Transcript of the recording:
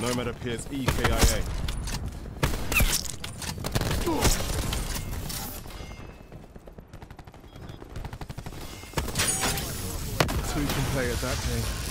Nomad appears EKIA. Two can play at that game.